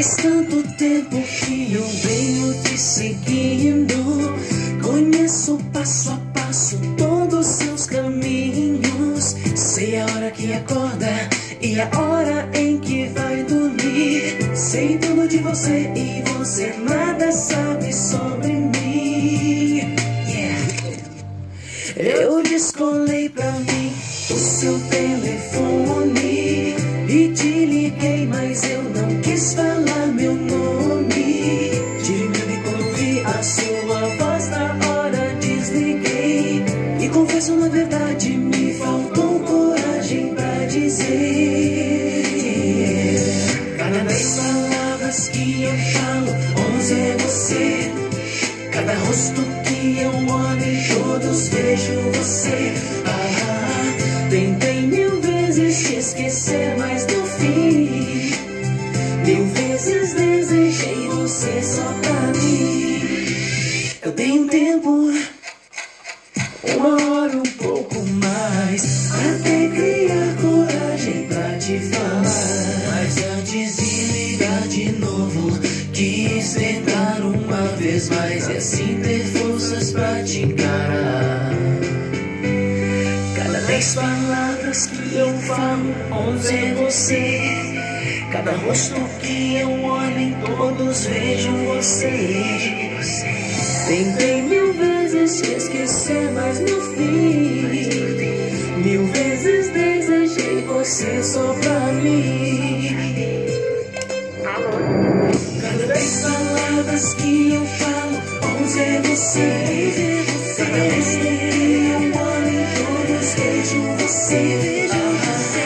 Faz tanto tempo que eu venho te seguindo. Conheço passo a passo todos os seus caminhos. Sei a hora que acorda e a hora em que vai dormir. Sei tudo de você e você nada sabe sobre mim. Yeah. Eu descolei pra mim o seu telefone. Na verdade me faltou coragem pra dizer. Cada dez palavras que eu falo, onze é você. Cada rosto que eu olho, todos vejo você. Ah, Tentei mil vezes te esquecer, mas no fim Mil vezes desejei você só pra mim. Eu um tempo uma hora, Quis tentar uma vez mais E assim ter forças pra te encarar. Cada dez palavras que eu falo Onze é você. Cada rosto que eu olho Em todos vejo você. Tentei mil vezes te esquecer, mas no fim Mil vezes desejei você só pra mim palavras que eu falo, onze você Cada vez que eu olho, todos vejo você. Tentei